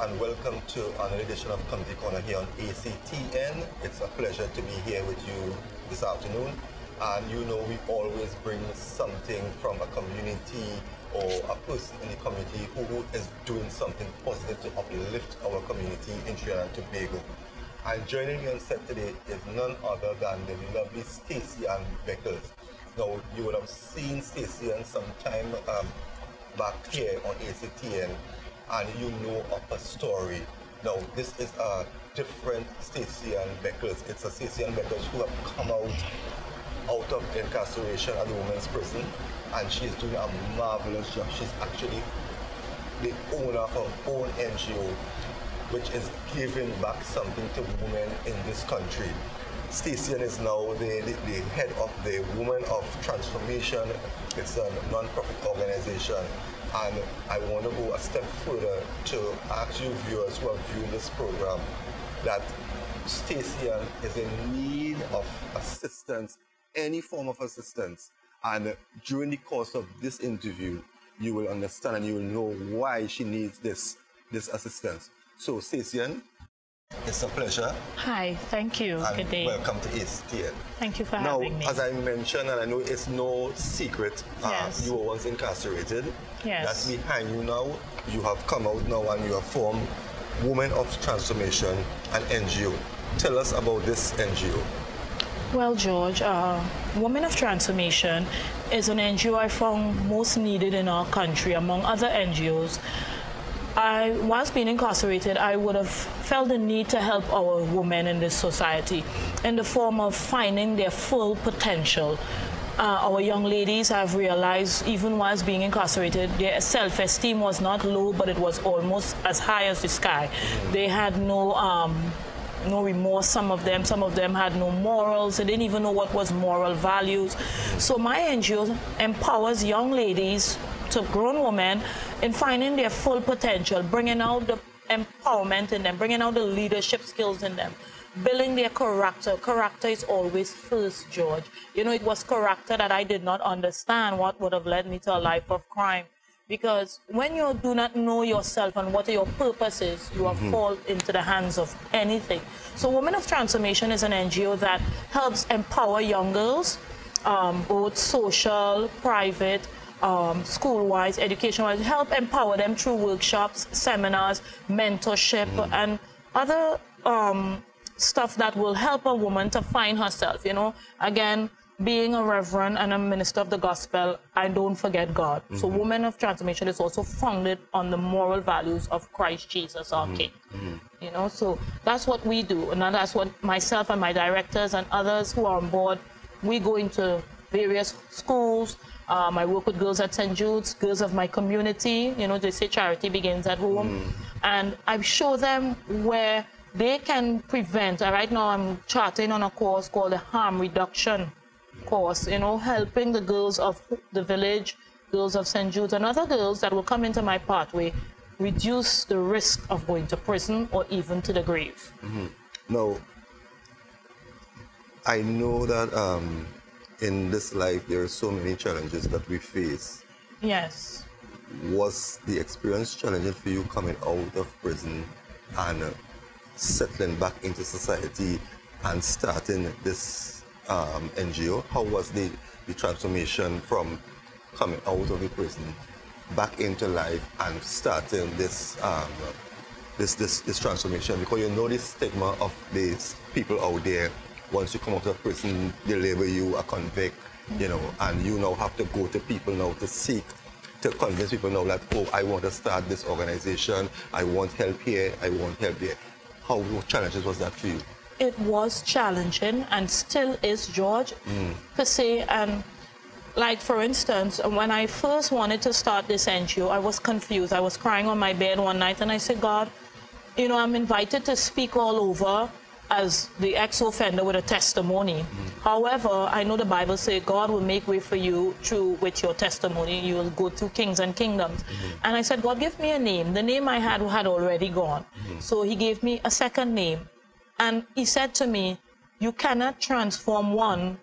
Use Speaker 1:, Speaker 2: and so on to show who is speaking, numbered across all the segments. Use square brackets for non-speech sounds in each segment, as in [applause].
Speaker 1: and welcome to another edition of Community Corner here on ACTN. It's a pleasure to be here with you this afternoon. And you know we always bring something from a community or a person in the community who is doing something positive to uplift our community in Trinidad and Tobago. And joining me on set today is none other than the lovely Stacey Ann Beckles. Now, you would have seen Stacey Ann sometime um, back here on ACTN and you know of a story. Now, this is a different Stacey Ann Beckles. It's a Stacey Ann Beckles who have come out out of incarceration at the women's prison and she's doing a marvelous job. She's actually the owner of her own NGO which is giving back something to women in this country. Stacey is now the, the, the, head of the Women of Transformation. It's a non-profit organization. And I want to go a step further to ask you viewers who are viewing this program that Stacey is in need of assistance, any form of assistance. And during the course of this interview, you will understand and you will know why she needs this, this assistance. So, Stacey Ann, it's a pleasure.
Speaker 2: Hi, thank you.
Speaker 1: And
Speaker 2: Good day.
Speaker 1: welcome to ACTN.
Speaker 2: Thank you for
Speaker 1: now,
Speaker 2: having me.
Speaker 1: Now, as I mentioned, and I know it's no secret, uh,
Speaker 2: Yes.
Speaker 1: you were once incarcerated.
Speaker 2: Yes.
Speaker 1: That's behind you now. You have come out now and you have formed Women of Transformation, an NGO. Tell us about this NGO.
Speaker 2: Well, George, uh, Women of Transformation is an NGO I found most needed in our country among other NGOs. I, whilst being incarcerated, I would have felt the need to help our women in this society in the form of finding their full potential. Uh, our young ladies have realized, even whilst being incarcerated, their self-esteem was not low, but it was almost as high as the sky. They had no um, no remorse, some of them. Some of them had no morals. They didn't even know what was moral values. So my NGO empowers young ladies to grown women in finding their full potential, bringing out the empowerment in them, bringing out the leadership skills in them, building their character. Character is always first, George. You know, it was character that I did not understand what would have led me to a life of crime. Because when you do not know yourself and what your purpose is, you will fall into the hands of anything. So Women of Transformation is an NGO that helps empower young girls, um, both social, private, um, school-wise, education-wise, help empower them through workshops, seminars, mentorship, and other um, stuff that will help a woman to find herself. You know, again, being a reverend and a minister of the gospel, I don't forget God. So, Women of Transformation is also founded on the moral values of Christ Jesus, our King. You know, so that's what we do, and that's what myself and my directors and others who are on board, we go into various schools. Um, I work with girls at St. Jude's, girls of my community. You know, they say charity begins at home, and I show them where they can prevent. Right now, I'm charting on a course called the harm reduction course, you know, helping the girls of the village, girls of St. Jude's, and other girls that will come into my pathway reduce the risk of going to prison or even to the grave.
Speaker 1: Now, I know that um, in this life there are so many challenges that we face.
Speaker 2: Yes.
Speaker 1: Was the experience challenging for you coming out of prison and uh, settling back into society and starting this um, NGO? How was the, the transformation from coming out of the prison back into life and starting this um, this, this this transformation? Because you know the stigma of these people out there. Once you come out of prison, they label you a convict, you know, and you now have to go to people now to seek to convince people now that, oh, I want to start this organization, I want help here, I want help there. How challenges was that for you?
Speaker 2: It was challenging and still is, George, per se. And like, for instance, when I first wanted to start this NGO, I was confused. I was crying on my bed one night and I said, God, you know, I'm invited to speak all over as the ex-offender with a testimony. However, I know the Bible says God will make way for you through with your testimony. You will go through kings and kingdoms. And I said, God, give me a name. The name I had had already gone. So he gave me a second name. And he said to me, you cannot transform one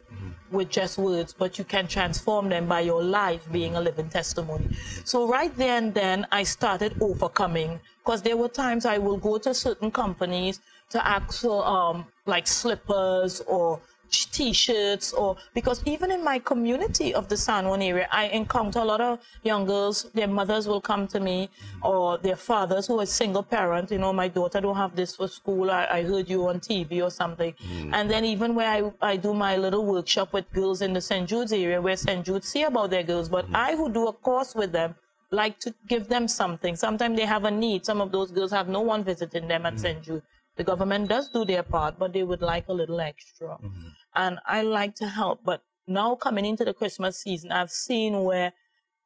Speaker 2: with just words, but you can transform them by your life being a living testimony. So right there and then, I started overcoming because there were times I will go to certain companies to actual um, like slippers or t-shirts or because even in my community of the San Juan area, I encounter a lot of young girls, their mothers will come to me or their fathers who are single parent, you know, my daughter don't have this for school. I, I heard you on TV or something. Mm. And then even where I, I do my little workshop with girls in the St. Jude's area where St. Jude see about their girls, but mm. I who do a course with them like to give them something. Sometimes they have a need. Some of those girls have no one visiting them at mm. St. Jude. The government does do their part, but they would like a little extra. Mm-hmm. And I like to help. But now coming into the Christmas season, I've seen where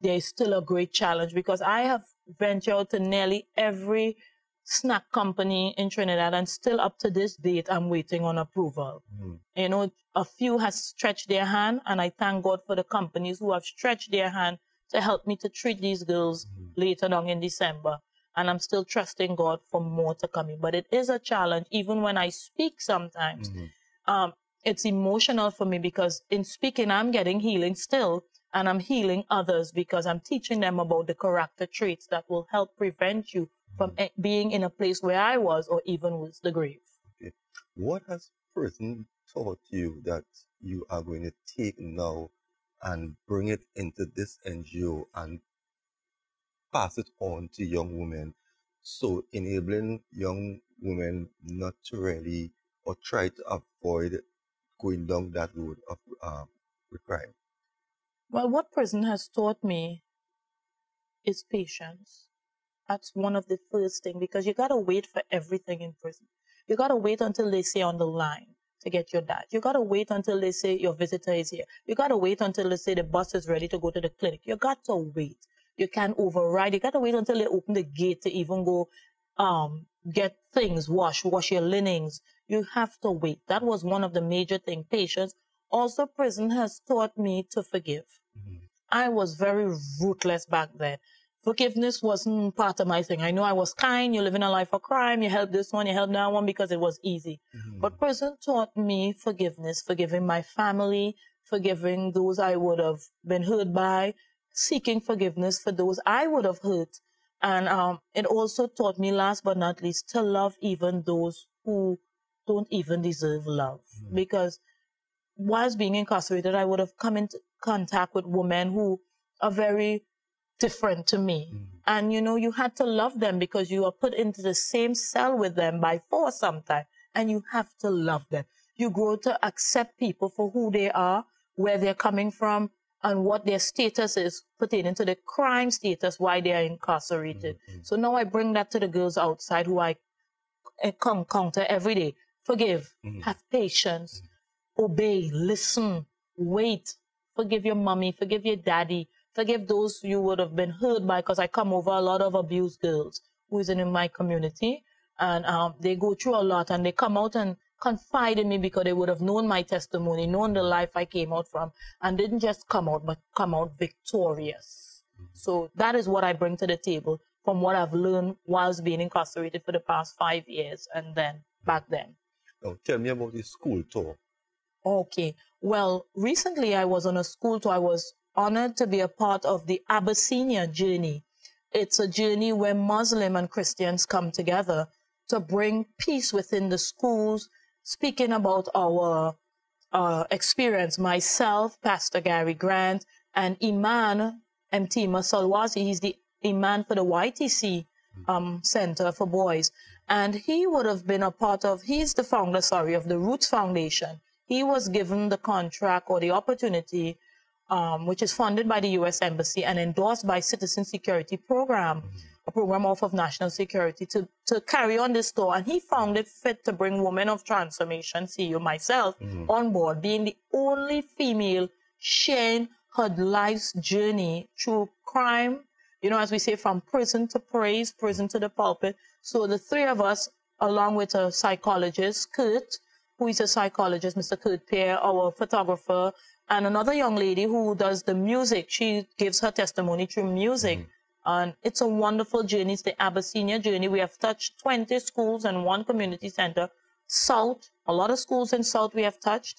Speaker 2: there's still a great challenge because I have ventured to nearly every snack company in Trinidad and still up to this date, I'm waiting on approval. Mm-hmm. You know, a few has stretched their hand and I thank God for the companies who have stretched their hand to help me to treat these girls mm-hmm. later on in December and I'm still trusting God for more to come in. But it is a challenge, even when I speak sometimes. Mm-hmm. Um, it's emotional for me because in speaking, I'm getting healing still, and I'm healing others because I'm teaching them about the character traits that will help prevent you from mm-hmm. being in a place where I was or even with the grave.
Speaker 1: Okay. What has person taught you that you are going to take now and bring it into this NGO and pass it on to young women. So enabling young women not to really or try to avoid going down that road of um, crime.
Speaker 2: Well, what prison has taught me is patience. That's one of the first thing because you gotta wait for everything in prison. You gotta wait until they say on the line to get your dad. You gotta wait until they say your visitor is here. You gotta wait until they say the bus is ready to go to the clinic. You got to wait you can't override. You got to wait until they open the gate to even go um, get things washed, wash your linens. You have to wait. That was one of the major things. Patience. Also, prison has taught me to forgive. Mm-hmm. I was very ruthless back then. Forgiveness wasn't part of my thing. I know I was kind. You live in a life of crime. You help this one, you help that one because it was easy. Mm-hmm. But prison taught me forgiveness, forgiving my family, forgiving those I would have been hurt by, seeking forgiveness for those I would have hurt. And um, it also taught me, last but not least, to love even those who don't even deserve love. Mm. Because whilst being incarcerated, I would have come into contact with women who are very different to me. Mm. And you know, you had to love them because you are put into the same cell with them by force sometimes. And you have to love them. You grow to accept people for who they are, where they're coming from, and what their status is pertaining to the crime status, why they are incarcerated. Mm-hmm. So now I bring that to the girls outside who I encounter every day. Forgive, mm-hmm. have patience, mm-hmm. obey, listen, wait, forgive your mommy, forgive your daddy, forgive those you would have been hurt by because I come over a lot of abused girls who is in my community and um, they go through a lot and they come out and confide in me because they would have known my testimony, known the life I came out from, and didn't just come out, but come out victorious. Mm-hmm. So that is what I bring to the table from what I've learned whilst being incarcerated for the past five years and then back then.
Speaker 1: Now, tell me about the school tour.
Speaker 2: Okay. Well, recently I was on a school tour. I was honored to be a part of the Abyssinia journey. It's a journey where Muslim and Christians come together to bring peace within the schools speaking about our uh, experience, myself, Pastor Gary Grant, and Imam Mtima Solwazi, he's the Imam for the YTC um, Center for Boys. And he would have been a part of, he's the founder, sorry, of the Roots Foundation. He was given the contract or the opportunity, um, which is funded by the U.S. Embassy and endorsed by Citizen Security Program a program off of national security to, to carry on this store. And he found it fit to bring Women of Transformation, CEO myself, mm-hmm. on board, being the only female sharing her life's journey through crime, you know, as we say, from prison to praise, prison to the pulpit. So the three of us, along with a psychologist, Kurt, who is a psychologist, Mr. Kurt Pierre, our photographer, and another young lady who does the music. She gives her testimony through music. Mm-hmm. And it's a wonderful journey. It's the Abyssinia journey. We have touched 20 schools and one community center. South, a lot of schools in South we have touched.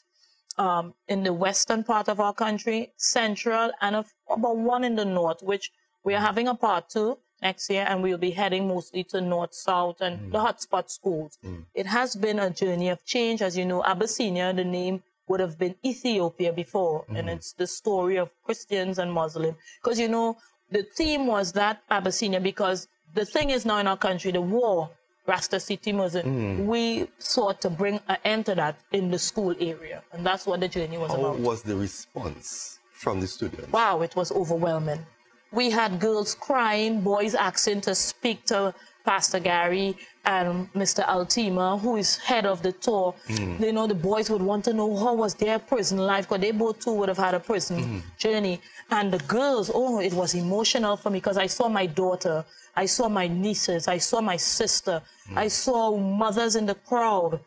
Speaker 2: um, in the western part of our country, central, and about one in the north, which we are having a part two next year, and we'll be heading mostly to north, south, and mm. the hotspot schools. Mm. It has been a journey of change. As you know, Abyssinia, the name would have been Ethiopia before, mm. and it's the story of Christians and Muslims. Because, you know, the theme was that Abyssinia, because the thing is now in our country, the war, Rasta City Muslim, mm. we sought to bring an end to that in the school area. And that's what the journey was
Speaker 1: How
Speaker 2: about.
Speaker 1: What was the response from the students?
Speaker 2: Wow, it was overwhelming we had girls crying, boys asking to speak to Pastor Gary and Mr. Mtima, who is head of the tour. Mm. You know, the boys would want to know how was their prison life, because they both too would have had a prison mm. journey. And the girls, oh, it was emotional for me because I saw my daughter, I saw my nieces, I saw my sister, mm. I saw mothers in the crowd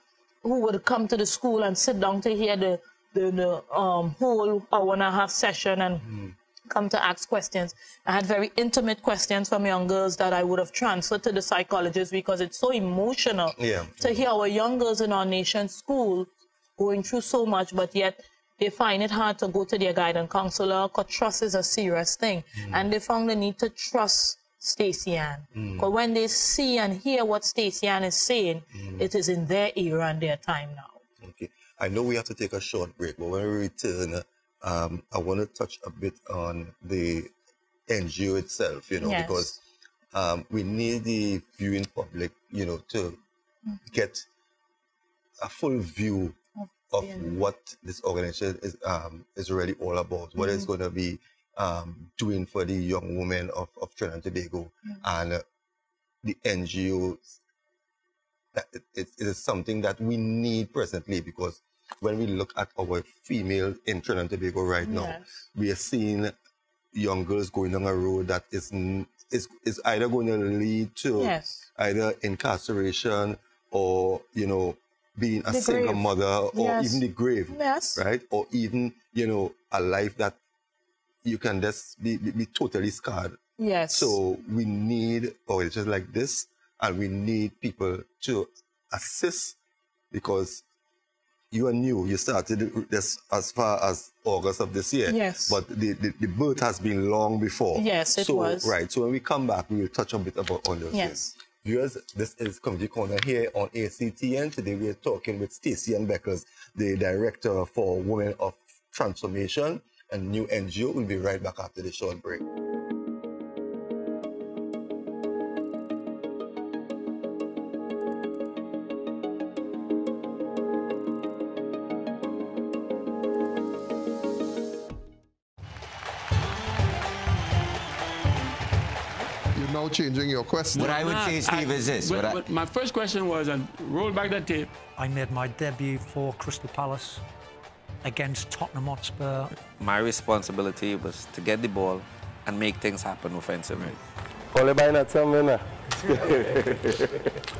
Speaker 2: who would come to the school and sit down to hear the the, the um, whole hour and a half session and mm come to ask questions. I had very intimate questions from young girls that I would have transferred to the psychologist because it's so emotional
Speaker 1: yeah.
Speaker 2: to hear our young girls in our nation's school going through so much, but yet they find it hard to go to their guidance counselor because trust is a serious thing. Mm. And they found the need to trust Stacey Ann. Because mm. when they see and hear what Stacey Ann is saying, mm. it is in their era and their time now.
Speaker 1: Okay. I know we have to take a short break, but when we return, um, I want to touch a bit on the NGO itself, you know, yes. because um, we need the viewing public, you know, to mm. get a full view of yeah. what this organization is um, is really all about, mm-hmm. what it's mm-hmm. going to be um, doing for the young women of, of Trinidad and Tobago mm-hmm. and uh, the NGOs. It, it, it is something that we need presently because when we look at our female in Trinidad and Tobago right now, yes. we are seeing young girls going down a road that is is, is either going to lead to
Speaker 2: yes.
Speaker 1: either incarceration or you know being a
Speaker 2: the
Speaker 1: single
Speaker 2: grave.
Speaker 1: mother or
Speaker 2: yes.
Speaker 1: even the grave,
Speaker 2: yes.
Speaker 1: right? Or even you know a life that you can just be, be, be totally scarred.
Speaker 2: Yes.
Speaker 1: So we need oh, organizations like this, and we need people to assist because you are new. You started this as far as August of this year.
Speaker 2: Yes.
Speaker 1: But the, the, the birth has been long before.
Speaker 2: Yes, it
Speaker 1: so,
Speaker 2: was.
Speaker 1: Right. So when we come back, we will touch a bit about on those
Speaker 2: yes.
Speaker 1: things. Viewers, this is Community Corner here on ACTN. Today we are talking with Stacey Ann Beckles, the Director for Women of Transformation and New NGO. We'll be right back after the short break. Changing your question.
Speaker 3: What I would say, Steve, I, is this.
Speaker 4: But, but my first question was, and roll back that tape.
Speaker 5: I made my debut for Crystal Palace against Tottenham Hotspur.
Speaker 6: My responsibility was to get the ball and make things happen offensively. [laughs]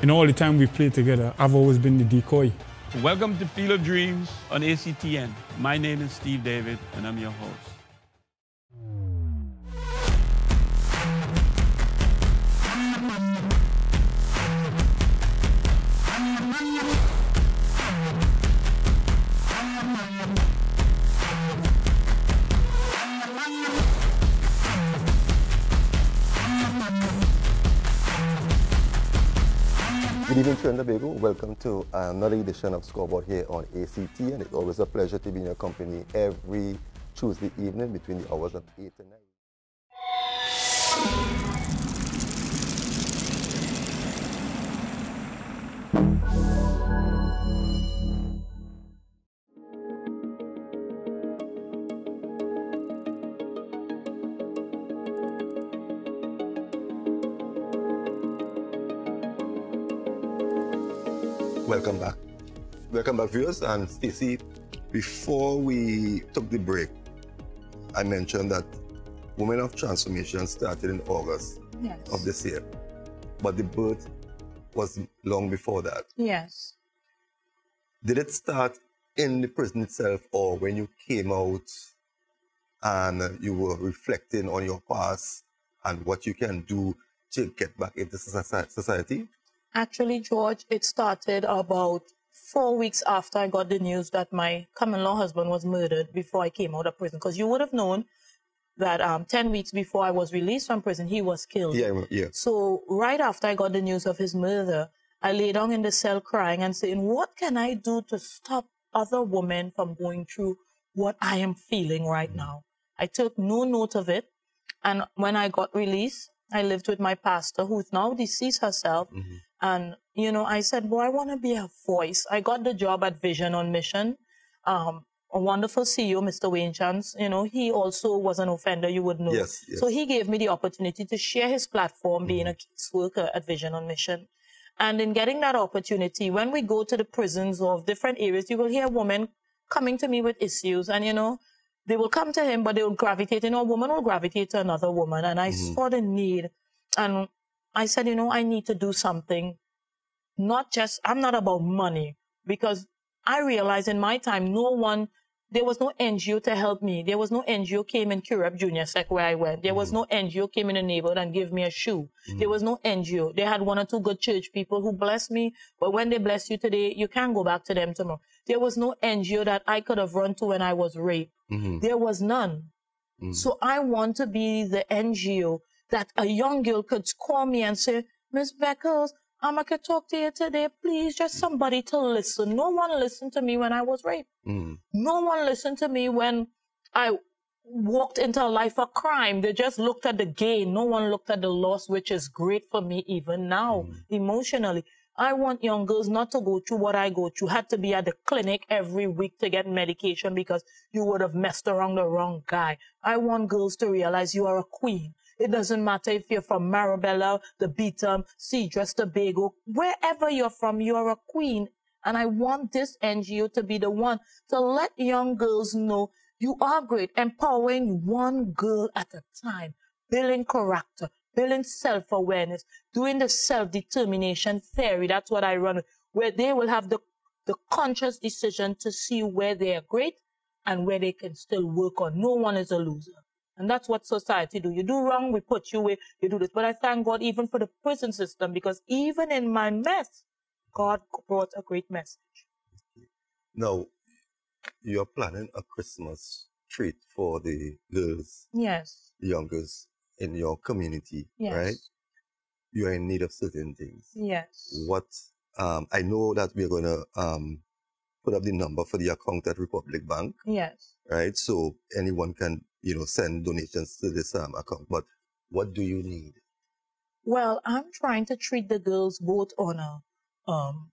Speaker 7: In all the time we played together, I've always been the decoy.
Speaker 4: Welcome to Field of Dreams on ACTN. My name is Steve David, and I'm your host.
Speaker 1: Evening, Trinidad Tobago. Welcome to another edition of Scoreboard here on ACT, and it's always a pleasure to be in your company every Tuesday evening between the hours of 8 and 9. Welcome back. Welcome back, viewers. And Stacey, before we took the break, I mentioned that Women of Transformation started in August
Speaker 2: yes.
Speaker 1: of this year. But the birth was long before that.
Speaker 2: Yes.
Speaker 1: Did it start in the prison itself or when you came out and you were reflecting on your past and what you can do to get back into society?
Speaker 2: Actually, George, it started about four weeks after I got the news that my common law husband was murdered before I came out of prison. Because you would have known that um, 10 weeks before I was released from prison, he was killed.
Speaker 1: Yeah, yeah.
Speaker 2: So right after I got the news of his murder, I lay down in the cell crying and saying, what can I do to stop other women from going through what I am feeling right
Speaker 1: Mm-hmm.
Speaker 2: now? I took no note of it. And when I got released, I lived with my pastor, who's now deceased herself.
Speaker 1: Mm-hmm.
Speaker 2: And, you know, I said, boy, I want to be a voice. I got the job at Vision on Mission. Um, a wonderful CEO, Mr. Wayne Chance, you know, he also was an offender, you would know.
Speaker 1: Yes, yes.
Speaker 2: So he gave me the opportunity to share his platform being a caseworker at Vision on Mission. And in getting that opportunity, when we go to the prisons of different areas, you will hear women coming to me with issues and, you know, they will come to him, but they will gravitate, you know, a woman will gravitate to another woman. And I saw the need. And I said, you know, I need to do something. Not just, I'm not about money because I realized in my time, no one, there was no NGO to help me. There was no NGO came in Curepe Junior Sec where I went. There was mm-hmm. no NGO came in the neighborhood and gave me a shoe. There was mm-hmm. no NGO. They had one or two good church people who blessed me, but when they bless you today, you can't go back to them tomorrow. There was no NGO that I could have run to when I was raped. Mm-hmm. There was none. So I want to be the NGO that a young girl could call me and say, Miss Beckles, I'm going to talk to you today. Please, just mm. somebody to listen. No one listened to me when I was raped.
Speaker 1: Mm.
Speaker 2: No one listened to me when I walked into a life of crime. They just looked at the gain. No one looked at the loss, which is great for me even now, mm. emotionally. I want young girls not to go through what I go through. Had to be at the clinic every week to get medication because you would have messed around the wrong guy. I want girls to realize you are a queen. It doesn't matter if you're from Marabella, the Beetham, Cedros, Tobago, wherever you're from, you're a queen. And I want this NGO to be the one to let young girls know you are great, empowering one girl at a time, building character, building self-awareness, doing the self-determination theory. That's what I run where they will have the, the conscious decision to see where they are great and where they can still work on. No one is a loser. And that's what society do. You do wrong, we put you away, you do this. But I thank God even for the prison system because even in my mess, God brought a great message.
Speaker 1: Now, you're planning a Christmas treat for the girls,
Speaker 2: Yes.
Speaker 1: the young girls in your community,
Speaker 2: Yes.
Speaker 1: right? You are in need of certain things.
Speaker 2: Yes.
Speaker 1: What um, I know that we're gonna um, put up the number for the account at Republic Bank,
Speaker 2: Yes.
Speaker 1: right? So anyone can, you know, send donations to this um, account. But what do you need?
Speaker 2: Well, I'm trying to treat the girls both on a um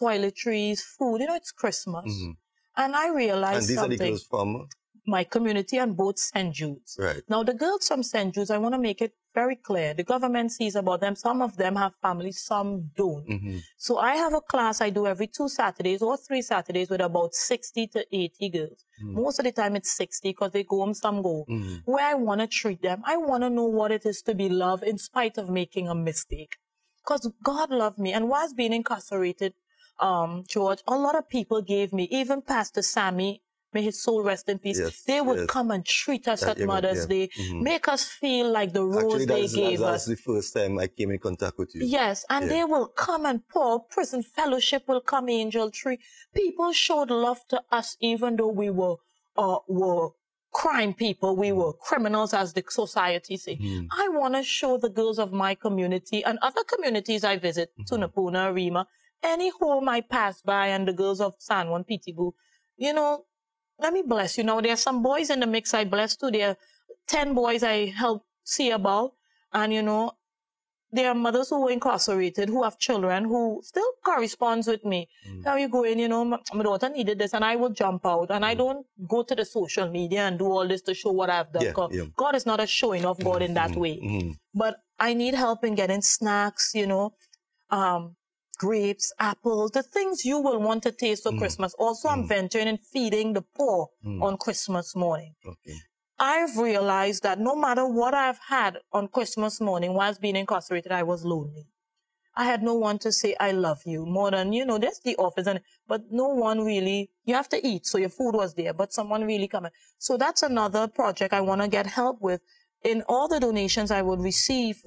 Speaker 2: toiletries, food. You know, it's Christmas.
Speaker 1: Mhm.
Speaker 2: And I realized
Speaker 1: And these
Speaker 2: something.
Speaker 1: are the girls from
Speaker 2: my community and both St. Jude's.
Speaker 1: right.
Speaker 2: Now, the girls from St. Jude's, I want to make it very clear. The government sees about them. Some of them have families, some don't.
Speaker 1: hmm
Speaker 2: So I have a class I do every two Saturdays or three Saturdays with about 60 to 80 girls. Most of the time it's 60 because they go home, some go.
Speaker 1: Mhm.
Speaker 2: Where I want to treat them, I want to know what it is to be loved in spite of making a mistake. Because God loved me. And whilst being incarcerated, um, George, a lot of people gave me, even Pastor Sammy, may his soul rest in peace,
Speaker 1: Yes,
Speaker 2: they would
Speaker 1: yes.
Speaker 2: come and treat us
Speaker 1: Uh,
Speaker 2: at Mother's. Day,
Speaker 1: Mhm.
Speaker 2: make us feel like the rose
Speaker 1: Actually,
Speaker 2: they
Speaker 1: that's,
Speaker 2: gave
Speaker 1: that's,
Speaker 2: us.
Speaker 1: the first time I came in contact with you.
Speaker 2: Yes, and
Speaker 1: Yeah.
Speaker 2: they will come and pour. Prison fellowship will come, Angel Tree. People showed love to us, even though we were uh, were crime people, we were criminals, as the society say.
Speaker 1: Mhm.
Speaker 2: I want to show the girls of my community and other communities I visit, Tunapuna, Rima, any home I pass by, and the girls of San Juan, Petit Bourg, you know, let me bless you. Now, there are some boys in the mix I bless too. There are 10 boys I help see about, and you know, there are mothers who were incarcerated who have children who still corresponds with me. How you going? You know, my, my daughter needed this, and I will jump out. And I don't go to the social media and do all this to show what I've done.
Speaker 1: Yeah,
Speaker 2: 'cause
Speaker 1: yeah.
Speaker 2: God is not a showing off God in that way.
Speaker 1: Mhm.
Speaker 2: But I need help in getting snacks. You know, um, grapes, apples, the things you will want to taste for mm. Christmas. Also, I'm mm. venturing in feeding the poor mm. on Christmas morning.
Speaker 1: Okay.
Speaker 2: I've realized that no matter what I've had on Christmas morning whilst being incarcerated, I was lonely. I had no one to say I love you more than you know. There's the office, and but no one really. You have to eat, so your food was there, but someone really coming. So that's another project I want to get help with. In all the donations I would receive,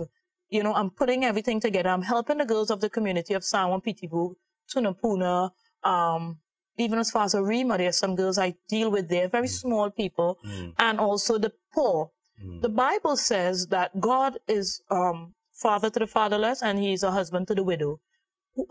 Speaker 2: you know, I'm putting everything together. I'm helping the girls of the community of San Juan Petit Bourg Tunapuna, um, even as far as Arima, there's some girls I deal with there, very small people, and also the poor. The Bible says that God is um, father to the fatherless and he's a husband to the widow.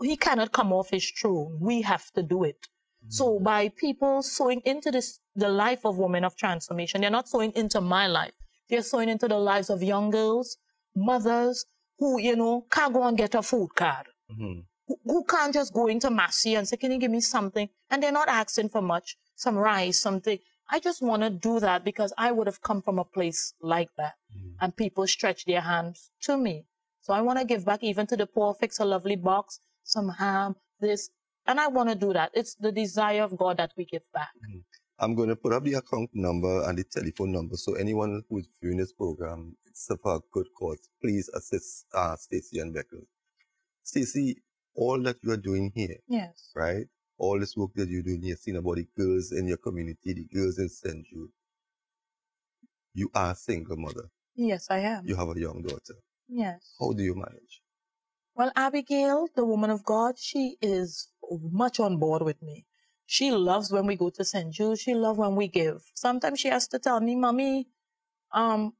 Speaker 2: He cannot come off his throne. We have to do it. So by people sowing into this, the life of women of transformation, they're not sowing into my life. They're sowing into the lives of young girls, mothers who, you know, can't go and get a food card. Mm-hmm. Who, who can't just go into Massy and say, can you give me something? And they're not asking for much, some rice, something. I just want to do that because I would have come from a place like that. Mm-hmm. And people stretch their hands to me. So I want to give back even to the poor, fix a lovely box, some ham, this. And I want to do that. It's the desire of God that we give back. Mm-hmm.
Speaker 1: I'm going to put up the account number and the telephone number so anyone who's viewing this program, it's for a good cause. Please assist uh, Stacey and Beckle. Stacey, all that you are doing here,
Speaker 2: Yes.
Speaker 1: right? All this work that you're doing here, seeing about the girls in your community, the girls in St. Jude. You are a single mother.
Speaker 2: Yes, I am.
Speaker 1: You have a young daughter.
Speaker 2: Yes.
Speaker 1: How do you manage?
Speaker 2: Well, Abigail, the woman of God, she is much on board with me. She loves when we go to St. Jude. She loves when we give. Sometimes she has to tell me, Mommy, um,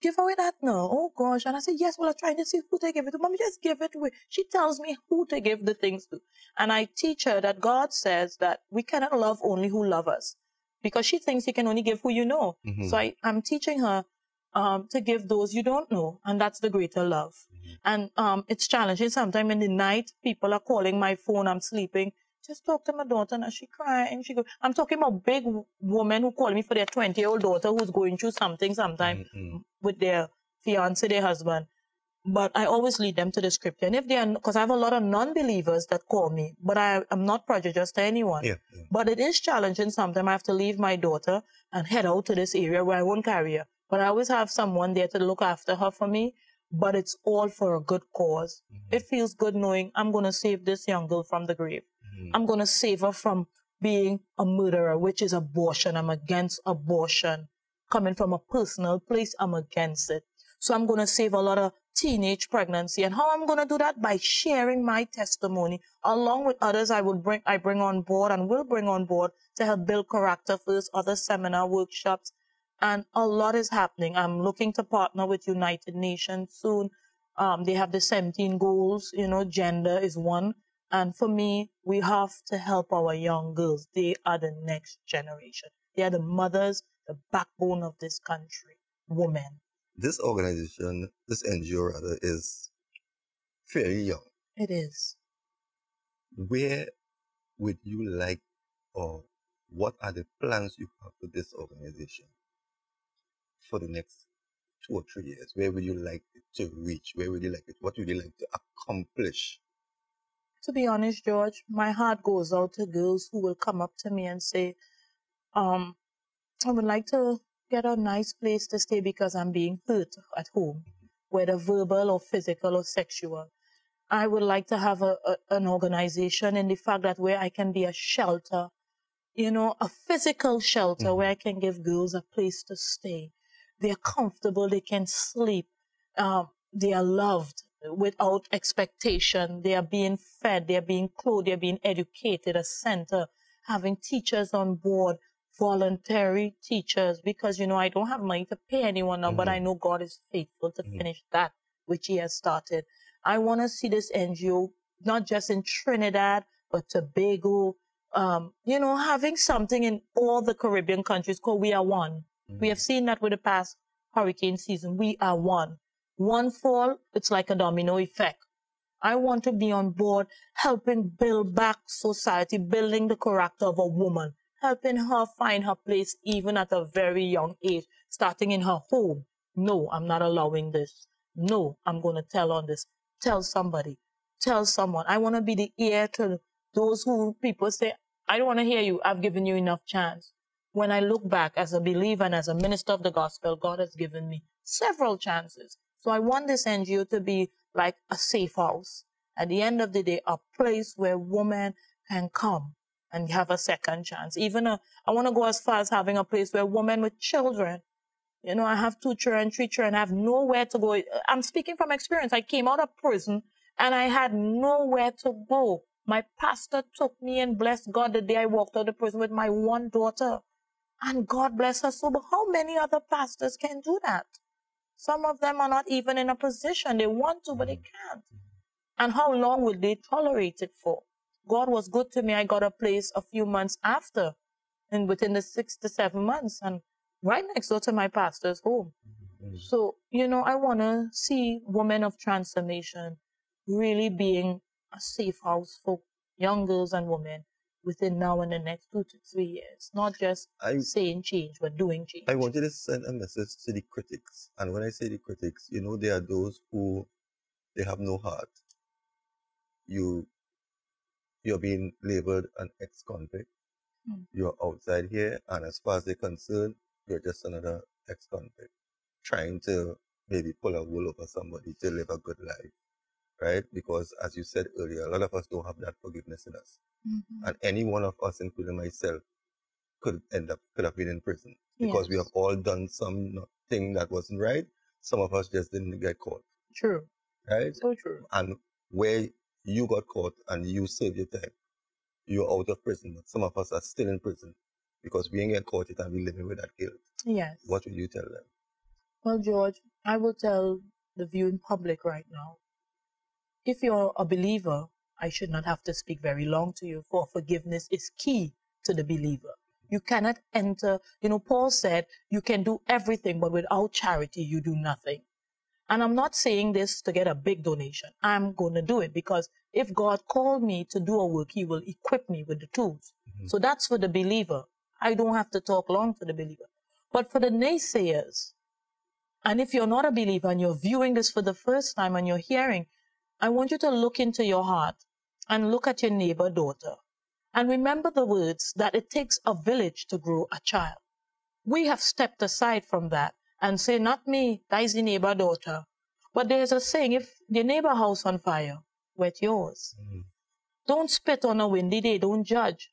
Speaker 2: give away that now. Oh gosh. And I say, yes, well, I'm trying to see who to give it to. Mommy, just give it away. She tells me who to give the things to. And I teach her that God says that we cannot love only who love us because she thinks you can only give who you know. So I, I'm teaching her um, to give those you don't know. And that's the greater love. And um, it's challenging. Sometimes in the night, people are calling my phone. I'm sleeping. Just talk to my daughter, and she crying. She go. I'm talking about big women who call me for their 20 year old daughter who's going through something sometime mm-hmm. with their fiance, their husband. But I always lead them to the scripture. And if they are, because I have a lot of non-believers that call me, but I am not prejudiced to anyone.
Speaker 1: Yeah, yeah.
Speaker 2: But it is challenging. Sometimes I have to leave my daughter and head out to this area where I won't carry her. But I always have someone there to look after her for me. But it's all for a good cause. Mm-hmm. It feels good knowing I'm going to save this young girl from the grave. I'm going to save her from being a murderer, which is abortion. I'm against abortion. Coming from a personal place, I'm against it. So I'm going to save a lot of teenage pregnancy. And how I'm going to do that? By sharing my testimony along with others I will bring, I bring on board and will bring on board to help build character first, other seminar workshops. And a lot is happening. I'm looking to partner with United Nations soon. Um, they have the 17 goals, you know, gender is one. And for me, we have to help our young girls. They are the next generation. They are the mothers, the backbone of this country, women.
Speaker 1: This organization, this NGO rather, is fairly young.
Speaker 2: It is.
Speaker 1: Where would you like, or what are the plans you have for this organization for the next two or three years? Where would you like it to reach? Where would you like it? What would you like to accomplish?
Speaker 2: To be honest, George, my heart goes out to girls who will come up to me and say, um, I would like to get a nice place to stay because I'm being hurt at home, whether verbal or physical or sexual. I would like to have a, a, an organization in the fact that where I can be a shelter, you know, a physical shelter where I can give girls a place to stay. They're comfortable, they can sleep, um, they are loved without expectation. They are being fed, they are being clothed, they are being educated, a center, having teachers on board, voluntary teachers, because, you know, I don't have money to pay anyone now, but I mm-hmm. know God is faithful to mm-hmm. finish that which He has started. I want to see this NGO not just in Trinidad, but Tobago, um, you know, having something in all the Caribbean countries called We Are One. We have mm-hmm. seen that with the past hurricane season. We are one. One fall, it's like a domino effect. I want to be on board helping build back society, building the character of a woman, helping her find her place even at a very young age, starting in her home. No, I'm not allowing this. No, I'm going to tell on this. Tell somebody. Tell someone. I want to be the ear to those who people say, I don't want to hear you. I've given you enough chance. When I look back as a believer and as a minister of the gospel, God has given me several chances. So I want this NGO to be like a safe house. At the end of the day, a place where women can come and have a second chance. Even a, I want to go as far as having a place where women with children, you know, I have two children, three children, I have nowhere to go. I'm speaking from experience. I came out of prison and I had nowhere to go. My pastor took me and blessed God the day I walked out of prison with my one daughter. And God bless her So, But how many other pastors can do that? Some of them are not even in a position. They want to, but they mm-hmm. can't. And how long will they tolerate it for? God was good to me. I got a place a few months after, and within the six to seven months, and right next door to my pastor's home. Mm-hmm. So, you know, I want to see women of transformation really being a safe house for young girls and women within now and the next two to three years. Not just
Speaker 1: I-
Speaker 2: saying change, but doing change.
Speaker 1: I want you to send a message to the critics. And when I say the critics, you know, there are those who they have no heart. You you're being labeled an ex-convict.
Speaker 2: Hmm.
Speaker 1: You're outside here, and as far as they're concerned, you're just another ex-convict trying to maybe pull a wool over somebody to live a good life, right? Because as you said earlier, a lot of us don't have that forgiveness in us,
Speaker 2: Mhm.
Speaker 1: and any one of us, including myself, could end up could have been in prison because we have all done some thing that wasn't right. Some of us just didn't get caught,
Speaker 2: True.
Speaker 1: right?
Speaker 2: So true.
Speaker 1: And where you got caught and you saved your time, you're out of prison. But some of us are still in prison because we ain't get caught yet and we living with that guilt.
Speaker 2: Yes.
Speaker 1: What will you tell them?
Speaker 2: Well, George, I will tell the viewing public right now. If you're a believer, I should not have to speak very long to you, for forgiveness is key to the believer. You cannot enter, you know, Paul said, you can do everything, but without charity, you do nothing. And I'm not saying this to get a big donation. I'm going to do it because if God called me to do a work, He will equip me with the tools. Mm-hmm. So that's for the believer. I don't have to talk long to the believer. But for the naysayers, and if you're not a believer and you're viewing this for the first time and you're hearing, I want you to look into your heart and look at your neighbor daughter. And remember the words that it takes a village to grow a child. We have stepped aside from that and say, not me, that is the neighbor daughter. But there's a saying, if the neighbor house on fire, wet yours. Mm-hmm. Don't spit on a windy day, don't judge.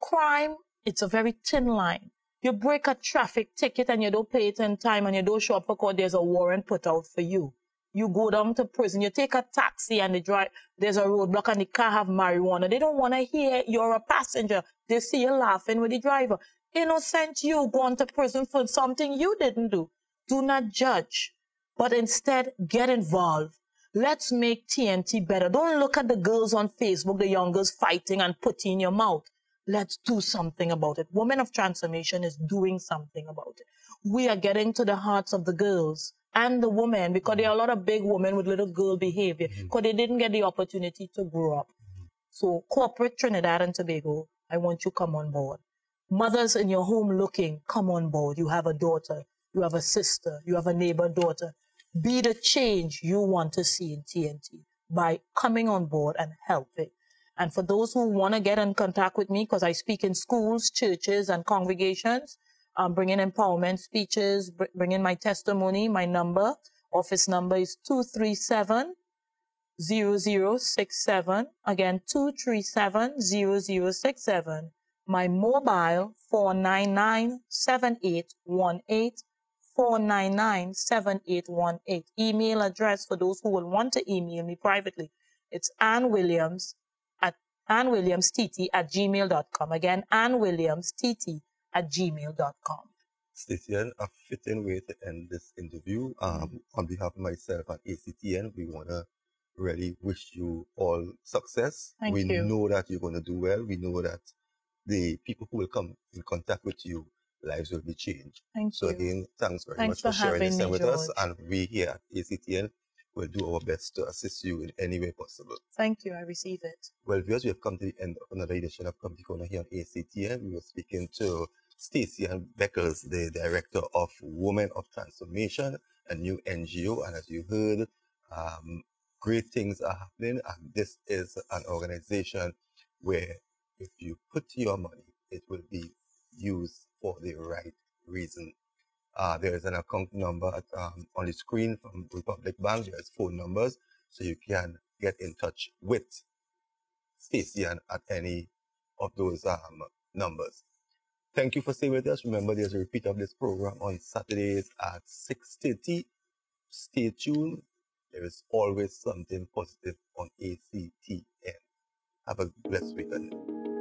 Speaker 2: Crime, it's a very thin line. You break a traffic ticket and you don't pay it in time and you don't show up for court, there's a warrant put out for you. You go down to prison, you take a taxi and they drive, there's a roadblock and the car have marijuana. They don't want to hear you're a passenger. They see you laughing with the driver. Innocent you going to prison for something you didn't do. Do not judge, but instead get involved. Let's make TNT better. Don't look at the girls on Facebook, the young girls fighting and putting in your mouth. Let's do something about it. Women of Transformation is doing something about it. We are getting to the hearts of the girls and the women because there are a mm. lot of big women with little girl behavior mm-hmm. because they didn't get the opportunity to grow up. So corporate Trinidad and Tobago, I want you to come on board. Mothers in your home looking, come on board. You have a daughter, you have a sister, you have a neighbor daughter. Be the change you want to see in TNT by coming on board and helping. And for those who want to get in contact with me, because I speak in schools, churches, and congregations, um, bringing empowerment speeches, br- bringing my testimony, my number, office number is 237 0067. Again, 237 0067. My mobile, 499 7818. 499 7818. Email address for those who will want to email me privately. It's Ann Williams at Ann Williams TT at gmail.com. Again, Ann Williams TT at gmail.com.
Speaker 1: Stacey, a fitting way to end this interview. Um, on behalf of myself and ACTN, we want to really wish you all success.
Speaker 2: Thank
Speaker 1: we
Speaker 2: you.
Speaker 1: know that you're going to do well. We know that the people who will come in contact with you, lives will be changed.
Speaker 2: Thank
Speaker 1: So
Speaker 2: you.
Speaker 1: again, thanks very
Speaker 2: Thanks
Speaker 1: much for,
Speaker 2: for
Speaker 1: sharing this time
Speaker 2: me,
Speaker 1: with us. And we here at ACTN will do our best to assist you in any way possible.
Speaker 2: Thank you. I receive it.
Speaker 1: Well, viewers, we have come to the end of another edition of Comedy Corner here on ACTN. We were speaking to Stacey Ann Beckles, the director of Women of Transformation, a new NGO. And as you heard, um, great things are happening. And this is an organization where if you put your money, it will be used for the right reason. Uh, there is an account number at, um, on the screen from Republic Bank. There's phone numbers, so you can get in touch with Stacey at any of those um, numbers. Thank you for staying with us. Remember, there's a repeat of this program on Saturdays at 6.30. Stay tuned. There is always something positive on ACTN. Have a blessed week ahead.